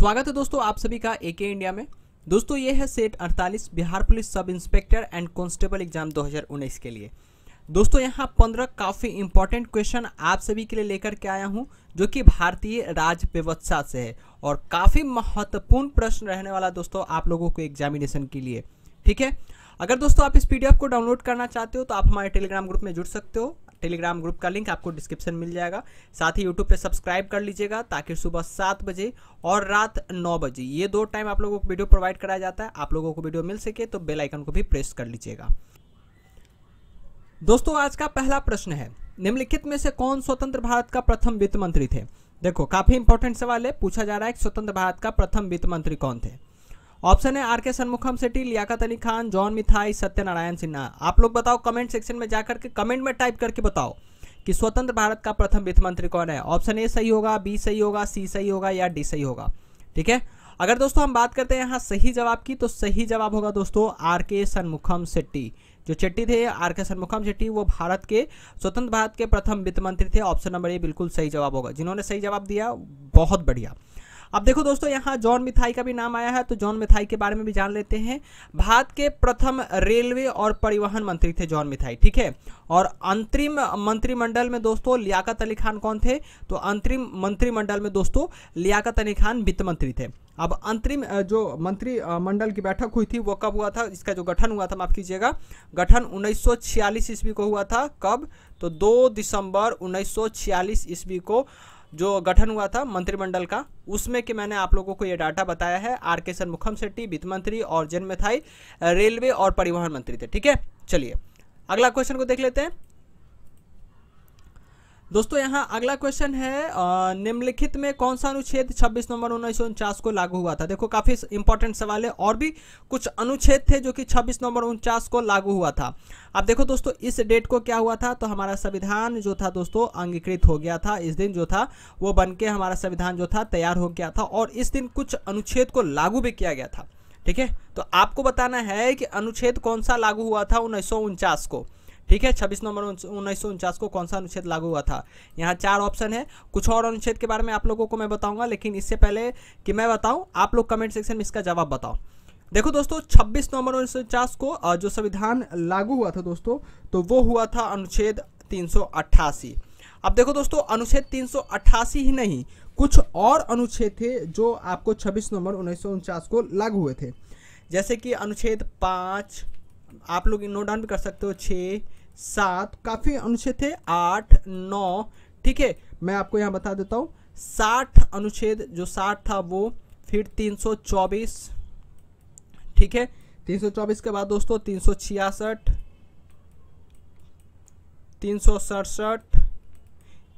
स्वागत है दोस्तों आप सभी का एके इंडिया में। दोस्तों, ये है set 48 Bihar police sub inspector and constable exam 2019 के लिए। दोस्तों, यहाँ पंद्रह काफ़ी इंपॉर्टेंट क्वेश्चन आप सभी के लिए लेकर के आया हूँ, जो कि भारतीय राज व्यवस्था से है। और काफ़ी महत्वपूर्ण प्रश्न रहने वाला दोस्तों आप लोगों को एग्जामिनेशन के लिए। ठीक है? अगर दोस्तों आप इस पीडीएफ को डाउनलोड करना चाहते हो तो आप हमारे टेलीग्राम ग्रुप में जुड़ सकते हो। टेलीग्राम ग्रुप का लिंक आपको डिस्क्रिप्शन मिल जाएगा। साथ ही यूट्यूब पे सब्सक्राइब कर लीजिएगा ताकि सुबह सात बजे और रात नौ बजे, ये दो टाइम आप लोगों को वीडियो प्रोवाइड कराया जाता है। आप लोगों को वीडियो मिल सके तो बेल आइकन को भी प्रेस कर लीजिएगा। दोस्तों, आज का पहला प्रश्न है, निम्नलिखित में से कौन स्वतंत्र भारत का प्रथम वित्त मंत्री थे? देखो, काफ़ी इंपॉर्टेंट सवाल है, पूछा जा रहा है कि स्वतंत्र भारत का प्रथम वित्त मंत्री कौन थे? ऑप्शन है R K Shanmukham Sethi Liaquat Ali Khan, John Mathai, Satyanarayan Sinha. आप लोग बताओ कमेंट सेक्शन में जाकर के कमेंट में टाइप करके बताओ कि स्वतंत्र भारत का प्रथम वित्त मंत्री कौन है। ऑप्शन ए सही होगा बी सही होगा सी सही होगा या डी सही होगा। ठीक है? अगर दोस्तों हम बात करते हैं यहाँ सही जवाब की तो सही जवाब होगा दोस्तों आर के सन्मुखम शेट्टी जो चेट्टी थे आर के सन्मुखम शेट्टी वो भारत के, स्वतंत्र भारत के प्रथम वित्त मंत्री थे। ऑप्शन नंबर ए बिल्कुल सही जवाब होगा। जिन्होंने सही जवाब दिया, बहुत बढ़िया। अब देखो दोस्तों, यहाँ जॉन मिथाई का भी नाम आया है तो जॉन मिथाई के बारे में भी जान लेते हैं। भारत के प्रथम रेलवे और परिवहन मंत्री थे जॉन मिथाई, ठीक है? और अंतरिम मंत्रिमंडल में दोस्तों, लियाकत अली खान कौन थे? तो अंतरिम मंत्रिमंडल में दोस्तों, लियाकत अली खान वित्त मंत्री थे। अब अंतरिम जो मंत्री मंडल की बैठक हुई थी, वो कब हुआ था? इसका जो गठन हुआ था, माफ़ कीजिएगा, गठन 1946 ईस्वी को हुआ था। कब? तो 2 दिसंबर 1946 ईस्वी को जो गठन हुआ था मंत्रिमंडल का, उसमें कि मैंने आप लोगों को ये डाटा बताया है, आर के सनमुखम शेट्टी, वित्त मंत्री और जन्मथाई, रेलवे और परिवहन मंत्री थे, ठीक है? चलिए, अगला क्वेश्चन को देख लेते हैं। दोस्तों, यहाँ अगला क्वेश्चन है निम्नलिखित में कौन सा अनुच्छेद 26 नवंबर उन्नीस सौ उनचास को लागू हुआ था? देखो, काफ़ी इंपॉर्टेंट सवाल है और भी कुछ अनुच्छेद थे जो कि 26 नवंबर उनचास को लागू हुआ था। अब देखो दोस्तों, इस डेट को क्या हुआ था? तो हमारा संविधान जो था दोस्तों, अंगीकृत हो गया था। इस दिन जो था, वो बन के हमारा संविधान जो था, तैयार हो गया था और इस दिन कुछ अनुच्छेद को लागू भी किया गया था। ठीक है? तो आपको बताना है कि अनुच्छेद कौन सा लागू हुआ था उन्नीस सौ उनचास को? ठीक है, छब्बीस नवंबर उन्नीस सौ उनचास को कौन सा अनुच्छेद लागू हुआ था? यहाँ चार ऑप्शन है। कुछ और अनुच्छेद के बारे में आप लोगों को मैं बताऊँगा, लेकिन इससे पहले कि मैं बताऊँ, आप लोग कमेंट सेक्शन में इसका जवाब बताओ। देखो दोस्तों 26 नवंबर उन्नीस सौ उनचास को जो संविधान लागू हुआ था दोस्तों तो वो हुआ था अनुच्छेद तीन सौ अट्ठासी। अब देखो दोस्तों, अनुच्छेद तीन सौ अट्ठासी ही नहीं, कुछ और अनुच्छेद थे जो आपको 26 नवंबर उन्नीस सौ उनचास को लागू हुए थे। जैसे कि अनुच्छेद पाँच, आप लोग नोट डाउन भी कर सकते हो, छः सात काफ़ी अनुच्छेद थे, आठ, नौ, ठीक है? मैं आपको यहाँ बता देता हूँ, साठ अनुच्छेद, जो साठ था वो फिर तीन सौ चौबीस, ठीक है? तीन सौ चौबीस के बाद दोस्तों तीन सौ छियासठ, तीन सौ सड़सठ,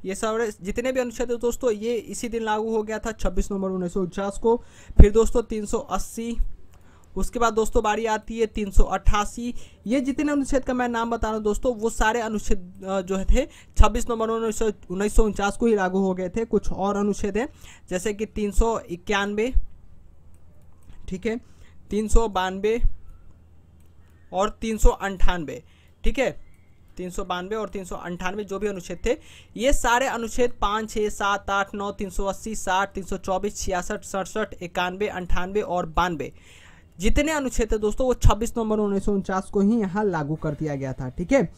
ये सब जितने भी अनुच्छेद है दोस्तों, ये इसी दिन लागू हो गया था 26 नवंबर उन्नीस सौ उनचास को। फिर दोस्तों 380 उसके बाद दोस्तों बारी आती है तीन सौ अट्ठासी। ये जितने अनुच्छेद का मैं नाम बता रहा हूँ दोस्तों, वो सारे अनुच्छेद जो थे 26 नवंबर उन्नीस को ही लागू हो गए थे। कुछ और अनुच्छेद हैं, जैसे कि तीन सौ इक्यानवे, ठीक है, तीन सौ बानवे और तीन ठीक है, तीन सौ बानवे और तीन सौ अंठानवे जो भी अनुच्छेद थे, ये सारे अनुच्छेद पाँच, छः, सात, आठ, नौ, तीन सौ अस्सी, साठ, तीन सौ चौबीस, छियासठ, सड़सठ, इक्यानवे, अंठानवे और बानवे। जितने अनुच्छेद थे दोस्तों, वो 26 नवंबर उन्नीस सौ उनचास को ही यहाँ लागू कर दिया गया था, ठीक है?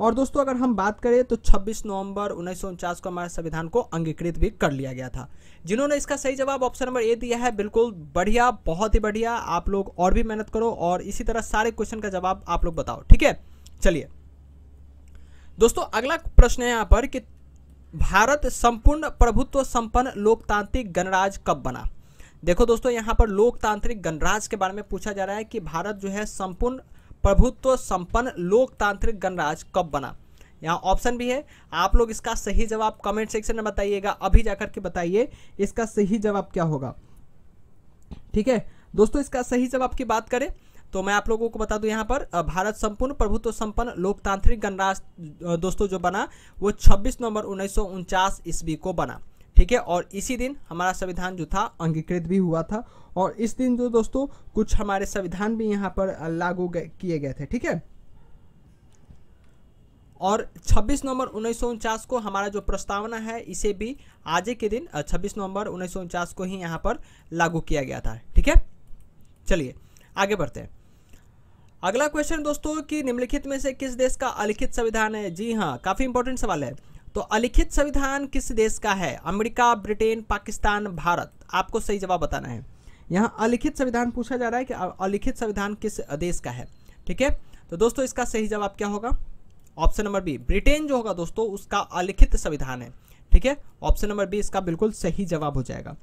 और दोस्तों, अगर हम बात करें तो 26 नवंबर उन्नीस सौ उनचास को हमारे संविधान को अंगीकृत भी कर लिया गया था। जिन्होंने इसका सही जवाब ऑप्शन नंबर ए दिया है, बिल्कुल बढ़िया, बहुत ही बढ़िया, आप लोग और भी मेहनत करो और इसी तरह सारे क्वेश्चन का जवाब आप लोग बताओ, ठीक है? चलिए। दोस्तों, अगला प्रश्न है यहाँ पर कि भारत संपूर्ण प्रभुत्व संपन्न लोकतांत्रिक गणराज कब बना? देखो दोस्तों, यहाँ पर लोकतांत्रिक गणराज के बारे में पूछा जा रहा है कि भारत जो है संपूर्ण प्रभुत्व संपन्न लोकतांत्रिक गणराज कब बना? यहाँ ऑप्शन भी है। आप लोग इसका सही जवाब कमेंट सेक्शन में बताइएगा। अभी जाकर के बताइए, इसका सही जवाब क्या होगा? ठीक है? दोस्तों, इसका सही जवाब की बात करें तो मैं आप लोगों को बता दूँ यहाँ पर भारत संपूर्ण प्रभुत्व संपन्न लोकतांत्रिक गणराज दोस्तों, जो बना, वो 26 नवंबर उन्नीस ईस्वी को बना। ठीक है? और इसी दिन हमारा संविधान जो था, अंगीकृत भी हुआ था। और इस दिन जो दोस्तों, कुछ हमारे संविधान भी यहाँ पर लागू किए गए थे, ठीक है? और 26 नवंबर उन्नीस सौ उनचास को हमारा जो प्रस्तावना है, इसे भी आज के दिन 26 नवंबर उन्नीस सौ उनचास को ही यहाँ पर लागू किया गया था, ठीक है? चलिए, आगे बढ़ते हैं। अगला क्वेश्चन दोस्तों, कि निम्नलिखित में से किस देश का अलिखित संविधान है? जी हाँ काफ़ी इंपॉर्टेंट सवाल है। तो अलिखित संविधान किस देश का है? America, Britain, Pakistan, Bharat. आपको सही जवाब बताना है। यहाँ अलिखित संविधान पूछा जा रहा है कि अलिखित संविधान किस देश का है। ठीक है? तो दोस्तों, इसका सही जवाब क्या होगा? ऑप्शन नंबर बी, ब्रिटेन जो होगा दोस्तों, उसका अलिखित संविधान है। ठीक है? ऑप्शन नंबर बी, इसका बिल्कुल सही जवाब हो जाएगा।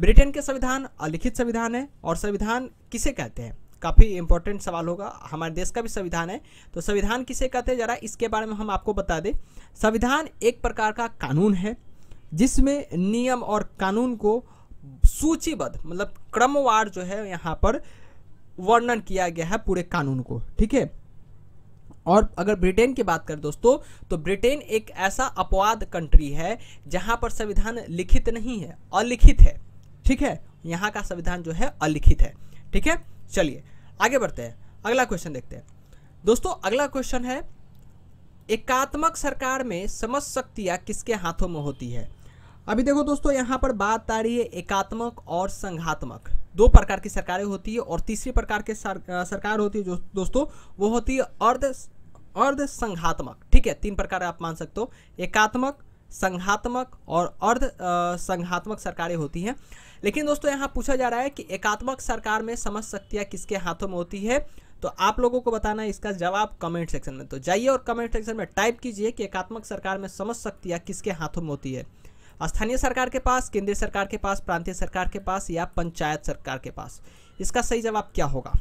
ब्रिटेन के संविधान अलिखित संविधान है और संविधान किसे कहते हैं? काफ़ी इंपॉर्टेंट सवाल होगा। हमारे देश का भी संविधान है। तो संविधान किसे कहते हैं? जरा इसके बारे में हम आपको बता दें। संविधान एक प्रकार का कानून है, जिसमें नियम और कानून को सूचीबद्ध मतलब क्रमवार जो है, यहाँ पर वर्णन किया गया है पूरे कानून को। ठीक है? और अगर ब्रिटेन की बात करें दोस्तों तो ब्रिटेन एक ऐसा अपवाद कंट्री है, जहाँ पर संविधान लिखित नहीं है, अलिखित है। ठीक है? यहाँ का संविधान जो है, अलिखित है। ठीक है? चलिए आगे बढ़ते हैं। अगला क्वेश्चन देखते हैं। दोस्तों अगला क्वेश्चन है एकात्मक सरकार में समझ शक्तियाँ किसके हाथों में होती है? अभी देखो दोस्तों यहाँ पर बात आ रही है एकात्मक और संघात्मक। दो प्रकार की सरकारें होती है और तीसरी प्रकार के सर, सरकार होती है जो दोस्तों वो होती है अर्ध अर्ध संघात्मक। ठीक है तीन प्रकार आप मान सकते हो। एकात्मक संघात्मक और अर्ध संघात्मक सरकारें होती हैं। लेकिन दोस्तों, यहाँ पूछा जा रहा है कि एकात्मक सरकार में समझ शक्तियाँ किसके हाथों में होती है? तो आप लोगों को बताना है इसका जवाब कमेंट सेक्शन में। तो जाइए और कमेंट सेक्शन में टाइप कीजिए कि एकात्मक सरकार में समझ शक्तियाँ किसके हाथों में होती है। स्थानीय सरकार के पास, केंद्रीय सरकार के पास, प्रांतीय सरकार के पास या पंचायत सरकार के पास? इसका सही जवाब क्या होगा?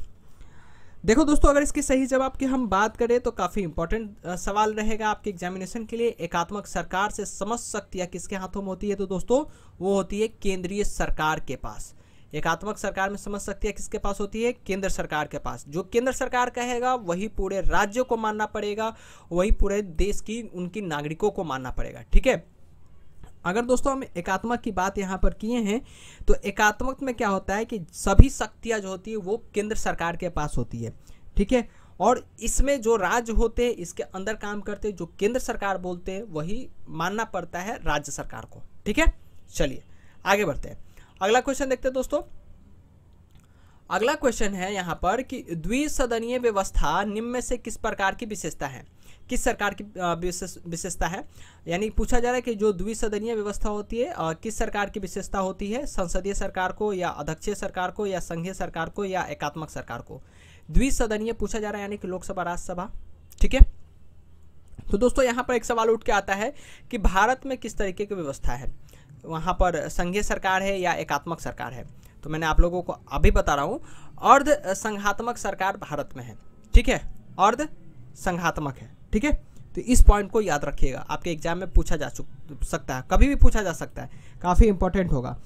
देखो दोस्तों, अगर इसके सही जवाब की हम बात करें तो काफ़ी इंपॉर्टेंट सवाल रहेगा आपके एग्जामिनेशन के लिए। एकात्मक सरकार से समझ सकती है किसके हाथों में होती है? तो दोस्तों, वो होती है केंद्रीय सरकार के पास। एकात्मक सरकार में समझ सकती है किसके पास होती है? केंद्र सरकार के पास। जो केंद्र सरकार कहेगा, वही पूरे राज्य को मानना पड़ेगा, वही पूरे देश की, उनकी नागरिकों को मानना पड़ेगा। ठीक है? अगर दोस्तों हम एकात्मक की बात यहाँ पर किए हैं तो एकात्मक में क्या होता है कि सभी शक्तियाँ जो होती है, वो केंद्र सरकार के पास होती है, ठीक है? और इसमें जो राज्य होते हैं, इसके अंदर काम करते जो केंद्र सरकार बोलते हैं, वही मानना पड़ता है राज्य सरकार को, ठीक है? चलिए, आगे बढ़ते हैं। अगला क्वेश्चन देखते हैं दोस्तों। अगला क्वेश्चन है यहाँ पर कि द्विसदनीय व्यवस्था निम्न में से किस प्रकार की विशेषता है? किस सरकार की विशेषता है? यानी पूछा जा रहा है कि जो द्विसदनीय व्यवस्था होती है किस सरकार की विशेषता होती है? संसदीय सरकार को या अध्यक्षीय सरकार को या संघीय सरकार को या एकात्मक सरकार को? द्विसदनीय पूछा जा रहा है, यानी कि लोकसभा, राज्यसभा। ठीक है? तो दोस्तों, यहाँ पर एक सवाल उठ के आता है कि भारत में किस तरीके की व्यवस्था है? वहाँ पर संघीय सरकार है या एकात्मक सरकार है? तो मैंने आप लोगों को अभी बता रहा हूँ, अर्ध संघात्मक सरकार भारत में है। ठीक है? अर्ध संघात्मक है। ठीक है? तो इस पॉइंट को याद रखिएगा। आपके एग्ज़ाम में पूछा जा सकता है। कभी भी पूछा जा सकता है। काफ़ी इंपॉर्टेंट होगा।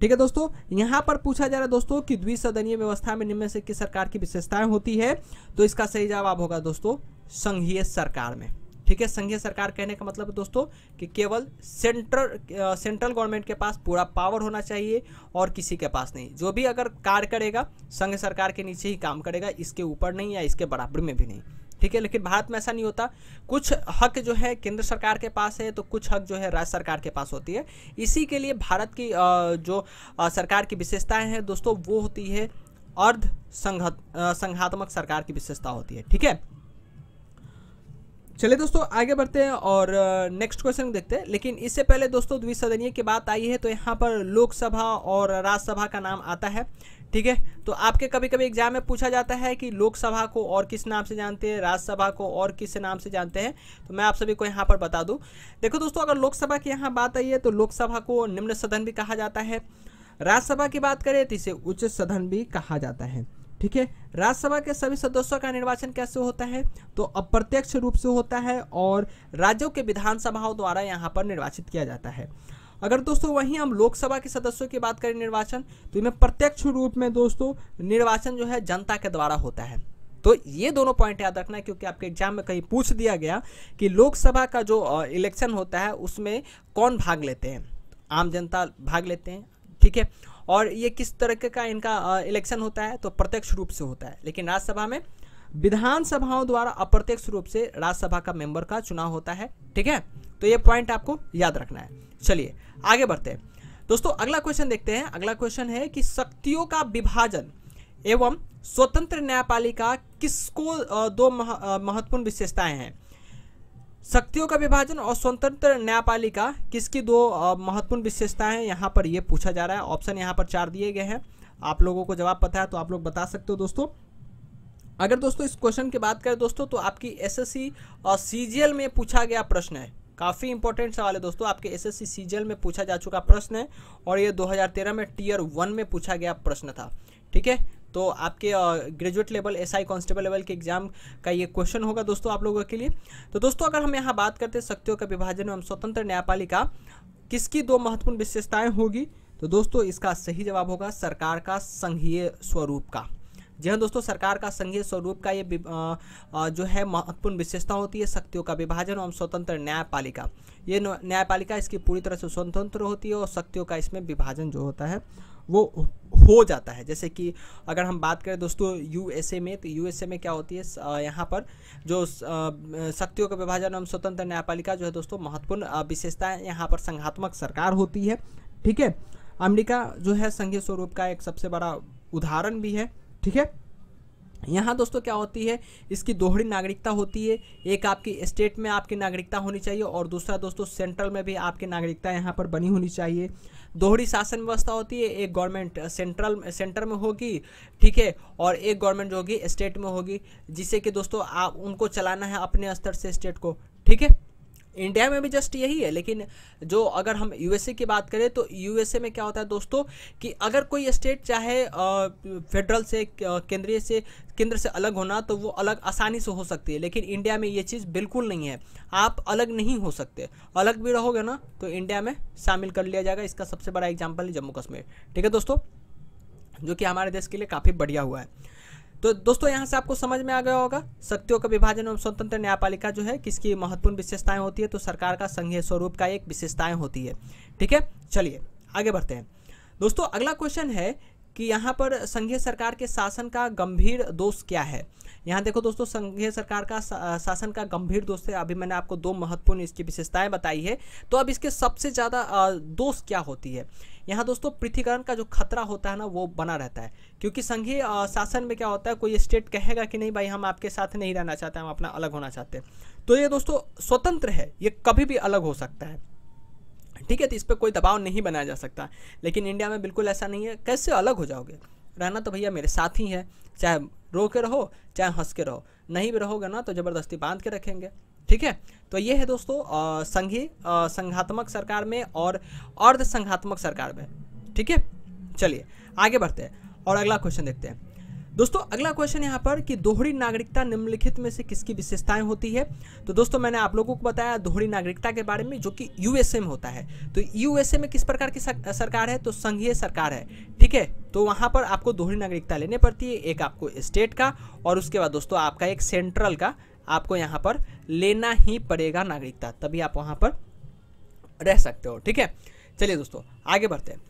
ठीक है दोस्तों? यहाँ पर पूछा जा रहा है दोस्तों कि द्विसदनीय व्यवस्था में निम्न से किस सरकार की विशेषताएँ होती है? तो इसका सही जवाब होगा दोस्तों, संघीय सरकार में। ठीक है? संघीय सरकार कहने का मतलब दोस्तों कि केवल सेंट्रल सेंट्रल गवर्नमेंट के पास पूरा पावर होना चाहिए और किसी के पास नहीं। जो भी अगर कार्य करेगा, संघ सरकार के नीचे ही काम करेगा, इसके ऊपर नहीं या इसके बराबर में भी नहीं। ठीक है, लेकिन भारत में ऐसा नहीं होता। कुछ हक जो है केंद्र सरकार के पास है तो कुछ हक जो है राज्य सरकार के पास होती है। इसी के लिए भारत की जो सरकार की विशेषताएँ हैं, दोस्तों, वो होती है अर्ध संघात्मक सरकार की विशेषता होती है। ठीक है? चलिए दोस्तों, आगे बढ़ते हैं और नेक्स्ट क्वेश्चन देखते हैं। लेकिन इससे पहले दोस्तों, द्विसदनीय की बात आई है तो यहाँ पर लोकसभा और राज्यसभा का नाम आता है। ठीक है? तो आपके कभी कभी एग्ज़ाम में पूछा जाता है कि लोकसभा को और किस नाम से जानते हैं, राज्यसभा को और किस नाम से जानते हैं? तो मैं आप सभी को यहाँ पर बता दूँ। देखो दोस्तों, अगर लोकसभा की यहाँ बात आई है तो लोकसभा को निम्न सदन भी कहा जाता है। राज्यसभा की बात करें तो इसे उच्च सदन भी कहा जाता है। ठीक है? राज्यसभा के सभी सदस्यों का निर्वाचन कैसे होता है? तो अप्रत्यक्ष रूप से होता है और राज्यों के विधानसभाओं द्वारा यहाँ पर निर्वाचित किया जाता है। अगर दोस्तों वहीं हम लोकसभा के सदस्यों की बात करें निर्वाचन तो इनमें प्रत्यक्ष रूप में दोस्तों निर्वाचन जो है जनता के द्वारा होता है। तो ये दोनों पॉइंट याद रखना है, क्योंकि आपके एग्ज़ाम में कहीं पूछ दिया गया कि लोकसभा का जो इलेक्शन होता है, उसमें कौन भाग लेते हैं? आम जनता भाग लेते हैं, ठीक है? और ये किस तरह का इनका इलेक्शन होता है? तो प्रत्यक्ष रूप से होता है। लेकिन राज्यसभा में विधानसभाओं द्वारा अप्रत्यक्ष रूप से राज्यसभा का मेंबर का चुनाव होता है, ठीक है? तो ये पॉइंट आपको याद रखना है। चलिए, आगे बढ़ते हैं। दोस्तों, अगला क्वेश्चन देखते हैं। अगला क्वेश्चन है कि शक्तियों का विभाजन एवं स्वतंत्र न्यायपालिका किसको दो महत्वपूर्ण विशेषताएँ हैं? शक्तियों का विभाजन और स्वतंत्र न्यायपालिका किसकी दो महत्वपूर्ण विशेषताएँ हैं? यहाँ पर ये पूछा जा रहा है। ऑप्शन यहाँ पर चार दिए गए हैं। आप लोगों को जवाब पता है तो आप लोग बता सकते हो दोस्तों। अगर दोस्तों इस क्वेश्चन की बात करें दोस्तों तो आपकी एसएससी और सीजीएल में पूछा गया प्रश्न है। काफ़ी इंपॉर्टेंट सवाल है दोस्तों, आपके एसएससी सीजीएल में पूछा जा चुका प्रश्न है और ये 2013 में टीयर वन में पूछा गया प्रश्न था, ठीक है? तो आपके graduate level SI constable level के एग्ज़ाम का ये क्वेश्चन होगा दोस्तों आप लोगों के लिए। तो दोस्तों, अगर हम यहाँ बात करते हैं शक्तियों का विभाजन एवं स्वतंत्र न्यायपालिका, किसकी दो महत्वपूर्ण विशेषताएँ होगी? तो दोस्तों, इसका सही जवाब होगा सरकार का संघीय स्वरूप का। जी हाँ दोस्तों, सरकार का संघीय स्वरूप का ये जो है महत्वपूर्ण विशेषता होती है शक्तियों का विभाजन एवं स्वतंत्र न्यायपालिका। ये न्यायपालिका इसकी पूरी तरह से स्वतंत्र होती है और शक्तियों का इसमें विभाजन जो होता है, वो हो जाता है। जैसे कि अगर हम बात करें दोस्तों, यूएसए में तो यूएसए में क्या होती है यहाँ पर जो शक्तियों का विभाजन एवं स्वतंत्र न्यायपालिका जो है दोस्तों, महत्वपूर्ण विशेषता है यहाँ पर संघात्मक सरकार होती है। ठीक है? अमेरिका जो है संघीय स्वरूप का एक सबसे बड़ा उदाहरण भी है। ठीक है? यहाँ दोस्तों क्या होती है? इसकी दोहरी नागरिकता होती है। एक आपकी स्टेट में आपकी नागरिकता होनी चाहिए और दूसरा दोस्तों सेंट्रल में भी आपकी नागरिकता यहाँ पर बनी होनी चाहिए। दोहरी शासन व्यवस्था होती है। एक गवर्नमेंट सेंट्रल, सेंटर में होगी, ठीक है? और एक गवर्नमेंट होगी, स्टेट में होगी जिससे कि दोस्तों आप उनको चलाना है अपने स्तर से स्टेट को, ठीक है? इंडिया में भी जस्ट यही है, लेकिन जो अगर हम यूएसए की बात करें तो यूएसए में क्या होता है दोस्तों कि अगर कोई स्टेट चाहे फेडरल से केंद्रीय से, केंद्र से अलग होना तो वो अलग आसानी से हो सकती है, लेकिन इंडिया में ये चीज़ बिल्कुल नहीं है। आप अलग नहीं हो सकते। अलग भी रहोगे ना तो इंडिया में शामिल कर लिया जाएगा। इसका सबसे बड़ा एग्ज़ाम्पल है जम्मू कश्मीर। ठीक है दोस्तों? जो कि हमारे देश के लिए काफ़ी बढ़िया हुआ है। तो दोस्तों, यहाँ से आपको समझ में आ गया होगा, शक्तियों का विभाजन एवं स्वतंत्र न्यायपालिका जो है, किसकी महत्वपूर्ण विशेषताएँ होती है तो सरकार का संघीय स्वरूप का एक विशेषताएँ होती है। ठीक है? चलिए, आगे बढ़ते हैं। दोस्तों, अगला क्वेश्चन है कि यहाँ पर संघीय सरकार के शासन का गंभीर दोष क्या है? यहाँ देखो दोस्तों, संघीय सरकार का शासन का गंभीर दोष है। अभी मैंने आपको दो महत्वपूर्ण इसकी विशेषताएँ बताई है। तो अब इसके सबसे ज़्यादा दोष क्या होती है? यहाँ दोस्तों, पृथ्वीकरण का जो खतरा होता है ना, वो बना रहता है। क्योंकि संघीय शासन में क्या होता है, कोई स्टेट कहेगा कि नहीं भाई, हम आपके साथ नहीं रहना चाहते, हम अपना अलग होना चाहते हैं। तो ये दोस्तों, स्वतंत्र है, ये कभी भी अलग हो सकता है। ठीक है तो इस पर कोई दबाव नहीं बनाया जा सकता। लेकिन इंडिया में बिल्कुल ऐसा नहीं है। कैसे अलग हो जाओगे? रहना तो भैया मेरे साथ ही है। चाहे रो के रहो, चाहे हंस के रहो। नहीं भी रहोगे ना तो ज़बरदस्ती बाँध के रखेंगे। ठीक है? तो ये है दोस्तों संघी संघात्मक सरकार में और अर्ध संघात्मक सरकार में। ठीक है? चलिए, आगे बढ़ते हैं और अगला क्वेश्चन देखते हैं। दोस्तों, अगला क्वेश्चन यहाँ पर कि दोहरी नागरिकता निम्नलिखित में से किसकी विशेषताएँ होती है? तो दोस्तों, मैंने आप लोगों को बताया दोहरी नागरिकता के बारे में, जो कि यूएसए में होता है। तो यूएसए में किस प्रकार की सरकार है? तो संघीय सरकार है। ठीक है? तो वहाँ पर आपको दोहरी नागरिकता लेनी पड़ती है, एक आपको स्टेट का, और उसके बाद दोस्तों, आपका एक सेंट्रल का, आपको यहाँ पर लेना ही पड़ेगा नागरिकता। तभी आप वहाँ पर रह सकते हो। ठीक है? चलिए दोस्तों, आगे बढ़ते हैं।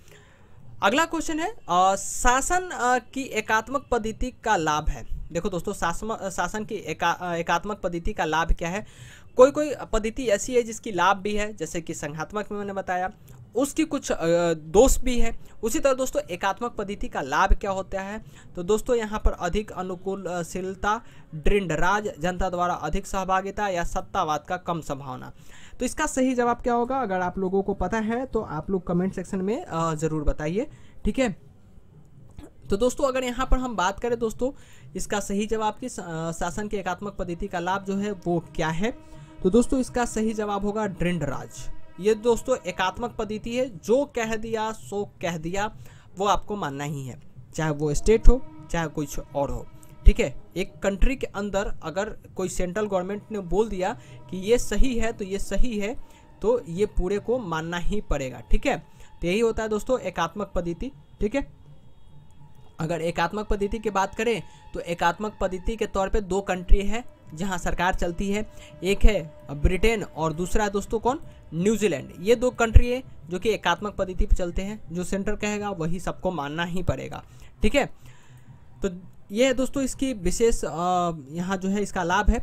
अगला क्वेश्चन है आ, शासन आ, की एकात्मक पद्धति का लाभ है। देखो दोस्तों शासन शासन की एका, एकात्मक पद्धति का लाभ क्या है? कोई कोई पद्धति ऐसी है जिसकी लाभ भी है जैसे कि संघात्मक में मैंने बताया उसकी कुछ दोष भी है। उसी तरह दोस्तों एकात्मक पद्धति का लाभ क्या होता है? तो दोस्तों यहाँ पर अधिक अनुकूलशीलता दृढ़ राज जनता द्वारा अधिक सहभागिता या सत्तावाद का कम संभावना। तो इसका सही जवाब क्या होगा? अगर आप लोगों को पता है तो आप लोग कमेंट सेक्शन में ज़रूर बताइए। ठीक है? तो दोस्तों, अगर यहाँ पर हम बात करें दोस्तों, इसका सही जवाब की शासन की एकात्मक पद्धति का लाभ जो है, वो क्या है? तो दोस्तों, इसका सही जवाब होगा दृढ़ राज ये दोस्तों, एकात्मक पद्धति है। जो कह दिया, सो कह दिया, वो आपको मानना ही है। चाहे वो स्टेट हो, चाहे कुछ और हो। ठीक है? एक कंट्री के अंदर अगर कोई सेंट्रल गवर्नमेंट ने बोल दिया कि ये सही है तो ये सही है तो ये पूरे को मानना ही पड़ेगा, ठीक है? तो यही होता है दोस्तों, एकात्मक पद्धति, ठीक है? अगर एकात्मक पद्धति की बात करें तो एकात्मक पद्धति के तौर पे दो कंट्री है जहाँ सरकार चलती है। एक है ब्रिटेन और दूसरा है दोस्तों कौन? न्यूजीलैंड ये दो कंट्री है जो कि एकात्मक पद्धति पे चलते हैं। जो सेंटर कहेगा, वही सबको मानना ही पड़ेगा, ठीक है? तो ये दोस्तों इसकी विशेष यहाँ जो है इसका लाभ है।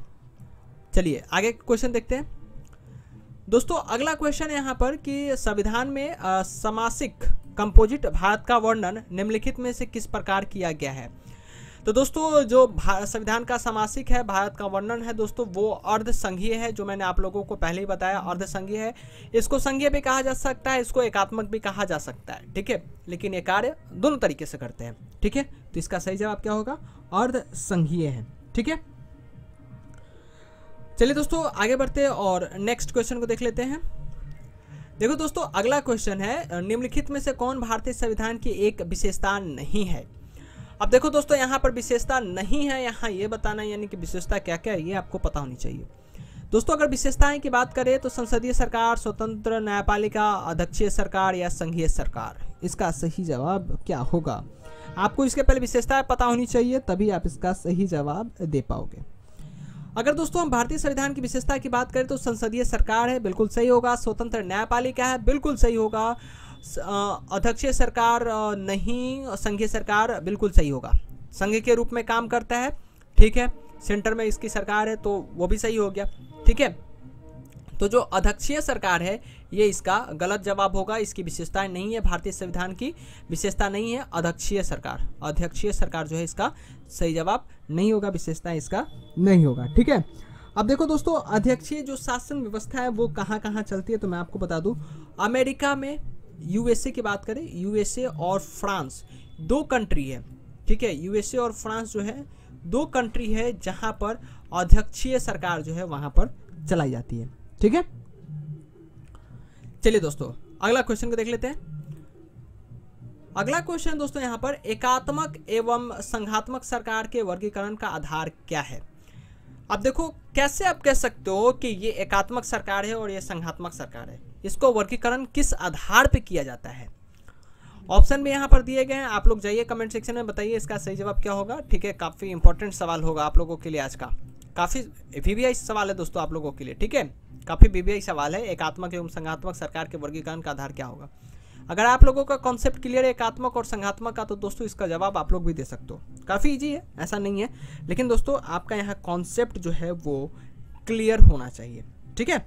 चलिए, आगे क्वेश्चन देखते हैं। दोस्तों, अगला क्वेश्चन यहाँ पर कि संविधान में समासिक कंपोजिट भारत का वर्णन निम्नलिखित में से किस प्रकार किया गया है? तो दोस्तों, जो संविधान का समासिक है, भारत का वर्णन है, दोस्तों, वो अर्ध संघीय है, जो मैंने आप लोगों को पहले ही बताया अर्ध संघीय है। इसको संघीय भी कहा जा सकता है, इसको एकात्मक भी कहा जा सकता है, ठीक है? लेकिन ये कार्य दोनों तरीके से करते हैं, ठीक है? तो इसका सही जवाब क्या होगा? अर्ध संघीय है, ठीक है? चलिए दोस्तों, आगे बढ़ते हैं और नेक्स्ट क्वेश्चन को देख लेते हैं। देखो दोस्तों, अगला क्वेश्चन है, निम्नलिखित में से कौन भारतीय संविधान की एक विशेषता नहीं है? अब देखो दोस्तों, यहाँ पर विशेषता नहीं है। यहाँ ये बताना यानी कि विशेषता क्या क्या है, ये आपको पता होनी चाहिए। दोस्तों, अगर विशेषताएँ की बात करें तो संसदीय सरकार, स्वतंत्र न्यायपालिका, अध्यक्षीय सरकार या संघीय सरकार? इसका सही जवाब क्या होगा? आपको इसके पहले विशेषताएँ पता होनी चाहिए, तभी आप इसका सही जवाब दे पाओगे। अगर दोस्तों, हम भारतीय संविधान की विशेषता की बात करें तो संसदीय सरकार है, बिल्कुल सही होगा। स्वतंत्र न्यायपालिका है, बिल्कुल सही होगा। अध्यक्षीय सरकार नहीं, संघीय सरकार बिल्कुल सही होगा। संघ के रूप में काम करता है, ठीक है, सेंटर में इसकी सरकार है तो वो भी सही हो गया, ठीक है? तो जो अध्यक्षीय सरकार है, ये इसका गलत जवाब होगा, इसकी विशेषताएँ नहीं है, भारतीय संविधान की विशेषता नहीं है, अध्यक्षीय सरकार। अध्यक्षीय सरकार जो है इसका सही जवाब नहीं होगा, विशेषता इसका नहीं होगा, ठीक है? अब देखो दोस्तों, अध्यक्षीय जो शासन व्यवस्था है वो कहाँ कहाँ चलती है तो मैं आपको बता दूँ। अमेरिका में यूएसए की बात करें, यूएसए और फ्रांस, दो कंट्री है, ठीक है? यूएसए और फ्रांस जो है, दो कंट्री है जहाँ पर अध्यक्षीय सरकार जो है वहाँ पर चलाई जाती है, ठीक है? चलिए दोस्तों, अगला क्वेश्चन को देख लेते हैं। अगला क्वेश्चन दोस्तों यहाँ पर, एकात्मक एवं संघात्मक सरकार के वर्गीकरण का आधार क्या है? अब देखो, कैसे आप कह सकते हो कि ये एकात्मक सरकार है और ये संघात्मक सरकार है? इसको वर्गीकरण किस आधार पे किया जाता है? ऑप्शन भी यहाँ पर दिए गए हैं। आप लोग जाइए कमेंट सेक्शन में, बताइए इसका सही जवाब क्या होगा। ठीक है, काफ़ी इंपॉर्टेंट सवाल होगा आप लोगों के लिए आज का। काफ़ी वीवीआई सवाल है दोस्तों आप लोगों के लिए, ठीक है? काफ़ी वीवीआई सवाल है। एकात्मक एवं संघात्मक सरकार के वर्गीकरण का आधार क्या होगा? अगर आप लोगों का कॉन्सेप्ट क्लियर है एकात्मक और संघात्मक का तो दोस्तों इसका जवाब आप लोग भी दे सकते हो। काफ़ी ईजी है, ऐसा नहीं है। लेकिन दोस्तों, आपका यहाँ कॉन्सेप्ट जो है वो क्लियर होना चाहिए, ठीक है?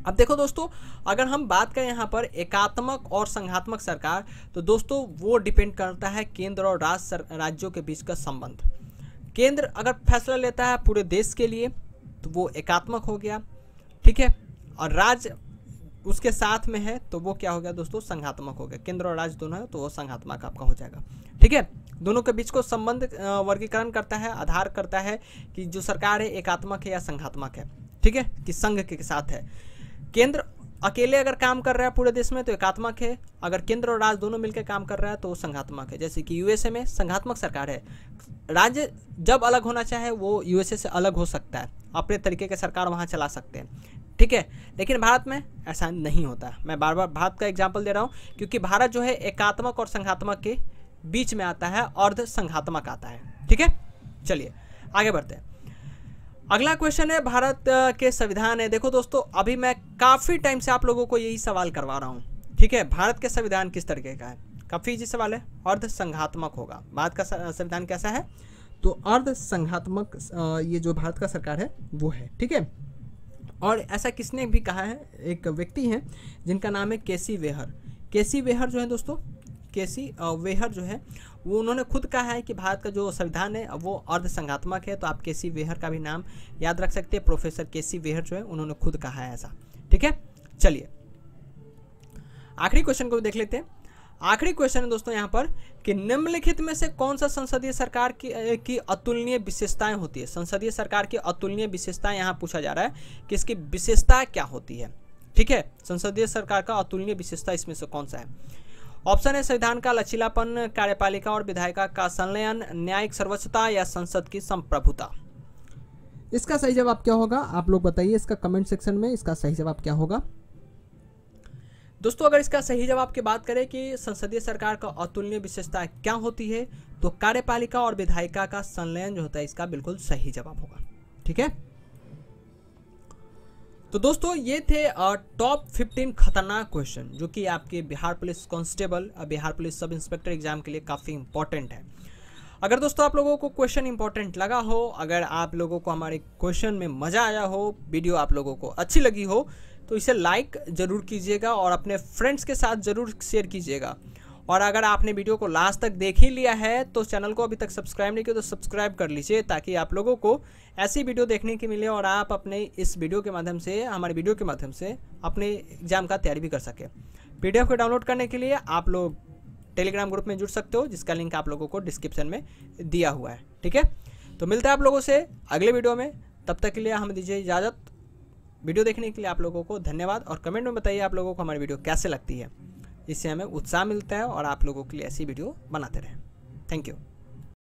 अब देखो दोस्तों, अगर हम बात करें यहाँ पर एकात्मक और संघात्मक सरकार तो दोस्तों वो डिपेंड करता है केंद्र और राज्य राज्यों के बीच का संबंध। केंद्र अगर फैसला लेता है पूरे देश के लिए तो वो एकात्मक हो गया, ठीक है? और राज्य उसके साथ में है तो वो क्या हो गया दोस्तों? संघात्मक हो गया। केंद्र और राज्य दोनों है तो वो संघात्मक आपका हो जाएगा, ठीक है? दोनों के बीच को संबंध वर्गीकरण करता है, आधार करता है कि जो सरकार है, एकात्मक है या संघात्मक है, ठीक है? कि संघ के साथ है। केंद्र अकेले अगर काम कर रहा है पूरे देश में तो एकात्मक है। अगर केंद्र और राज्य दोनों मिलकर काम कर रहा है तो वो संघात्मक है। जैसे कि यूएसए में संघात्मक सरकार है। राज्य जब अलग होना चाहे, वो यूएसए से अलग हो सकता है। अपने तरीके के सरकार वहाँ चला सकते हैं। ठीक है? लेकिन भारत में ऐसा नहीं होता। मैं बार बार भारत का एग्ज़ाम्पल दे रहा हूँ, क्योंकि भारत जो है एकात्मक और संघात्मक के बीच में आता है अर्ध संघात्मक आता है। ठीक है? चलिए, आगे बढ़ते हैं। अगला क्वेश्चन है, भारत के संविधान है। देखो दोस्तों, अभी मैं काफ़ी टाइम से आप लोगों को यही सवाल करवा रहा हूँ। ठीक है, भारत के संविधान किस तरीके का है? काफ़ी इजी सवाल है अर्ध संघात्मक होगा। भारत का संविधान कैसा है? तो अर्ध संघात्मक ये जो भारत का सरकार है, वो है। ठीक है? और ऐसा किसने भी कहा है? एक व्यक्ति हैं, जिनका नाम है केसी वेहर। केसी वेहर जो है दोस्तों, केसी वेहर जो है वो उन्होंने खुद कहा है कि भारत का जो संविधान है वो अर्ध संघात्मक है तो आप के सी वेहर का भी नाम याद रख सकते हैं, प्रोफेसर के सी वेहर जो है, उन्होंने खुद कहा है ऐसा। ठीक है? चलिए। आखिरी क्वेश्चन को देख लेते हैं। आखिरी क्वेश्चन है दोस्तों यहाँ पर कि निम्नलिखित में से कौन सा संसदीय सरकार की की अतुलनीय विशेषताएँ होती है? संसदीय सरकार की अतुलनीय विशेषताएँ यहाँ पूछा जा रहा है कि इसकी विशेषता क्या होती है? ठीक है? संसदीय सरकार का अतुलनीय विशेषता इसमें से कौन सा है? ऑप्शन है संविधान का लचीलापन कार्यपालिका और विधायिका का संलयन न्यायिक सर्वोच्चता या संसद की संप्रभुता। इसका सही जवाब क्या होगा? आप लोग बताइए इसका कमेंट सेक्शन में इसका सही जवाब क्या होगा। दोस्तों अगर इसका सही जवाब की बात करें कि संसदीय सरकार का अतुलनीय विशेषता क्या होती है तो कार्यपालिका और विधायिका का संलयन जो होता है इसका बिल्कुल सही जवाब होगा। ठीक है? तो दोस्तों, ये थे टॉप 15 खतरनाक क्वेश्चन जो कि आपके Bihar police constable Bihar police sub inspector exam के लिए काफ़ी इंपॉर्टेंट है। अगर दोस्तों आप लोगों को क्वेश्चन इंपॉर्टेंट लगा हो, अगर आप लोगों को हमारे क्वेश्चन में मज़ा आया हो वीडियो आप लोगों को अच्छी लगी हो तो इसे लाइक ज़रूर कीजिएगा और अपने फ्रेंड्स के साथ ज़रूर शेयर कीजिएगा। और अगर आपने वीडियो को लास्ट तक देख ही लिया है तो चैनल को अभी तक सब्सक्राइब नहीं किया तो सब्सक्राइब कर लीजिए, ताकि आप लोगों को ऐसी वीडियो देखने की मिले और आप अपने इस वीडियो के माध्यम से, हमारे वीडियो के माध्यम से अपने एग्ज़ाम का तैयारी भी कर सके। पीडीएफ को डाउनलोड करने के लिए आप लोग टेलीग्राम ग्रुप में जुड़ सकते हो, जिसका लिंक आप लोगों को डिस्क्रिप्शन में दिया हुआ है, ठीक है? तो मिलते हैं आप लोगों से अगले वीडियो में। तब तक के लिए हम दीजिए इजाज़त। वीडियो देखने के लिए आप लोगों को धन्यवाद, और कमेंट में बताइए आप लोगों को हमारी वीडियो कैसे लगती है। इससे हमें उत्साह मिलता है और आप लोगों के लिए ऐसी वीडियो बनाते रहें। Thank you